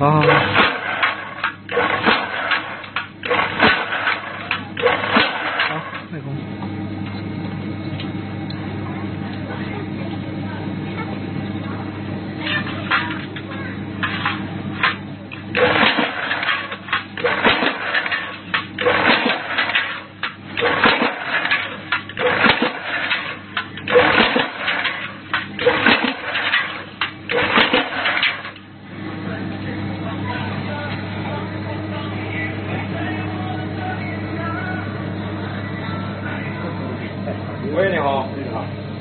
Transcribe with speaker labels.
Speaker 1: Ah.
Speaker 2: 喂，你好，你好。